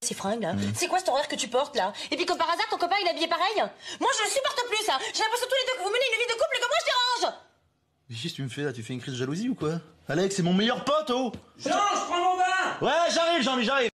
ces fringues là. Mm. C'est quoi cet horaire que tu portes là? Et puis comme par hasard, ton copain il est habillé pareil? Moi je le supporte plus ça. J'ai l'impression tous les deux que vous menez une vie de couple et que moi je dérange. Qu'est-ce que tu me fais là Tu fais une crise de jalousie ou quoi? Alex, c'est mon meilleur pote, oh! Jean, je prends mon bain! Ouais, j'arrive, Jean-Mi, j'arrive.